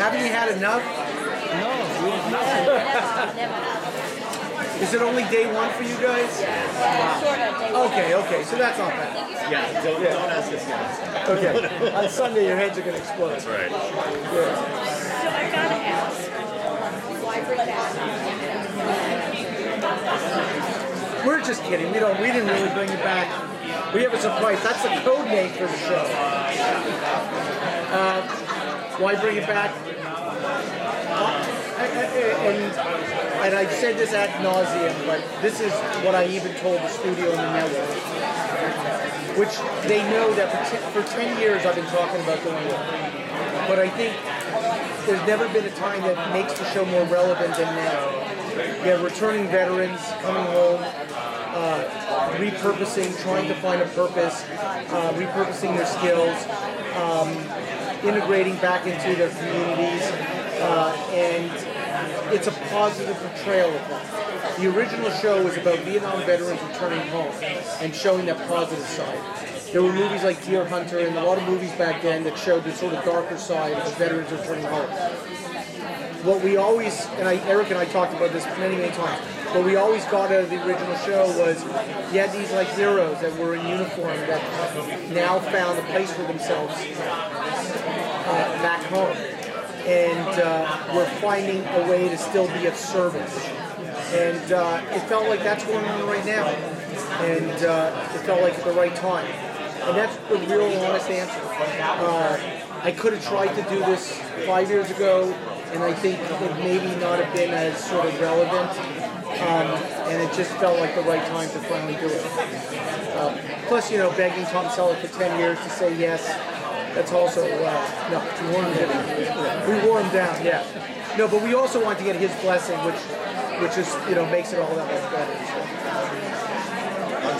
Haven't you had enough? No, we have nothing. Is it only day one for you guys? Sort of. They Okay, okay, so that's not bad. Yeah, don't, don't ask us yet. Okay. On Sunday, your heads are gonna explode. That's right. Yeah. So I gotta ask, why bring back? We're just kidding. We don't. We didn't really bring it back. We have a surprise. That's the code name for the show. Uh, why bring it back? And and I've said this ad nauseum, but this is what I even told the studio and the network, which they know that for, ten, for ten years I've been talking about doing it. But I think there's never been a time that makes the show more relevant than now. You have returning veterans coming home, uh, repurposing, trying to find a purpose, uh, repurposing their skills, um, integrating back into their communities, uh, and it's a positive portrayal of that. The original show was about Vietnam veterans returning home and showing that positive side. There were movies like Deer Hunter and a lot of movies back then that showed the sort of darker side of veterans returning home what we always, and I, Eric and I talked about this many, many times, what we always got out of the original show was you had these like heroes that were in uniform that now found a place for themselves uh, back home. And uh, we're finding a way to still be of service. And uh, it felt like that's going on right now. And uh, it felt like at the right time. And that's the real honest answer. Uh, I could have tried to do this five years ago, and I think it maybe not have been as sort of relevant. Um, and it just felt like the right time to finally do it. Uh, plus, you know, begging Tom Selleck for 10 years to say yes, that's also, uh, no, we wore him down. We wore him down, yeah. No, but we also want to get his blessing, which, which is, you know, makes it all that much better. So.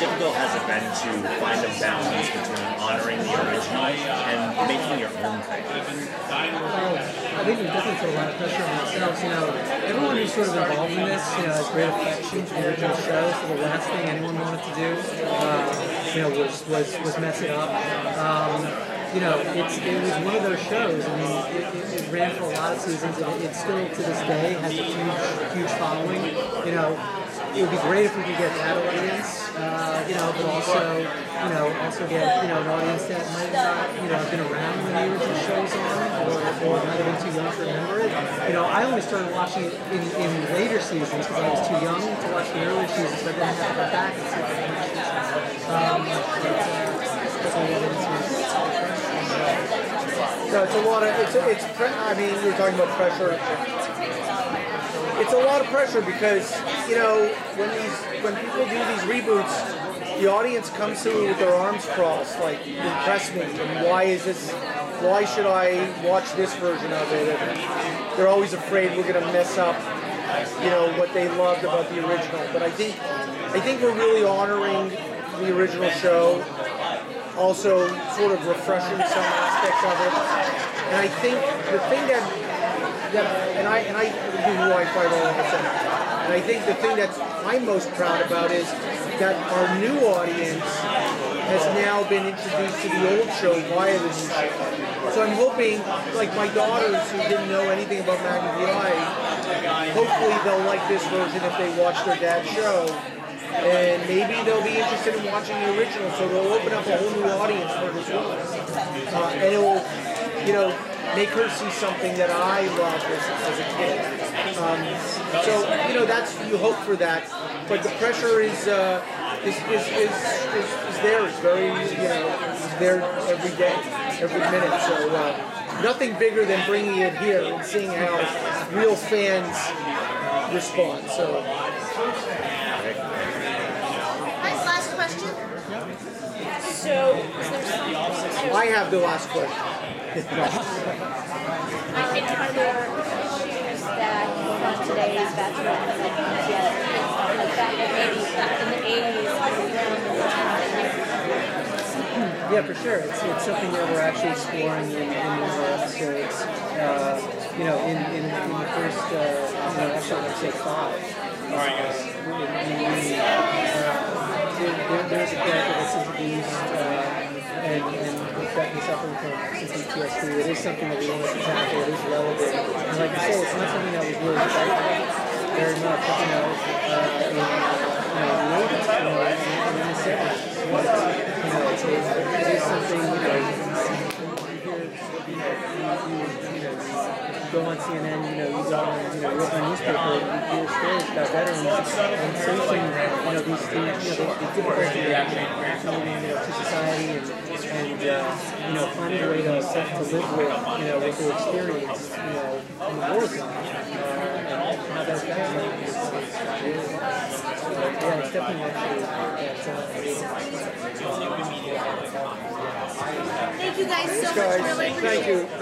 Difficult has it been to find a balance between honoring the original and making your own? I think we definitely put a lot of pressure on ourselves. You know, everyone who's sort of involved in this, you know, has great affection for the original show. So the last thing anyone wanted to do, uh, you know, was was was mess it up. Um, you know, it's it was one of those shows. I mean, it, it, it ran for a lot of seasons, and it, it still to this day has a huge huge following. You know, it would be great if we could get that audience, uh, you know, but also, you know, also get, you know, an audience that might not, you know, have been around when the original show was on, or, or might have been too young to remember it. You know, I only started watching it in, in later seasons because I was too young to watch the earlier seasons, so I didn't have to back and see the. But, I No, it's a lot of it's it's. Pre- I mean, were talking about pressure. It's a lot of pressure because you know when these when people do these reboots, the audience comes to it with their arms crossed, like impress me, and why is this? Why should I watch this version of it? And they're always afraid we're gonna mess up, you know, what they loved about the original. But I think I think we're really honoring the original show also sort of refreshing some aspects of it. And I think the thing that that and I and I do fight all the time. And I think the thing that I'm most proud about is that our new audience has now been introduced to the old show via the new show. So I'm hoping, like my daughters who didn't know anything about Magnum P.I., hopefully they'll like this version if they watch their dad's show and maybe they'll be interested in watching the original, so they'll open up a whole new audience for this one. Uh, and it will, you know, make her see something that I loved as, as a kid. Um, so, you know, that's, you hope for that. But the pressure is, uh, is, is, is, is, is there. It's very, you know, it's there every day, every minute. So, uh, nothing bigger than bringing it here and seeing how real fans respond. So. So, is there something, I have the last question. I think are there issues that from today's veterans that can get stuff like that, that maybe in the eighties, around the Yeah, for sure. It's, it's something that we're actually exploring in, in these episodes. Uh, you know, in, in, in the first, uh, you know, actually, I'd say five. All right, guys. Uh, there, there, there's a character that's introduced uh, and, and gotten suffering from PTSD. It is something that we wanted to tackle. It is relevant. And like you say, it's not something that was really exciting very much, you know, uh, in, 80s, you know, and in the 70s. But, you know, it's, it is something, you know, you hear, you know, you, you, you know, you go on CNN, you know, you go on, you know, open a newspaper, you hear stories about veterans and facing, you know, these, these you know, the, difficulty of acclimating, you know, to society and, and uh, you know, finding a way to, to live with, you know, what they experience, you know, in the war zone. Uh, and how that's fascinating. It's, it's really, yeah, it's definitely actually, that's, uh, Thank you guys so much. Guys, Really thank you. Thanks.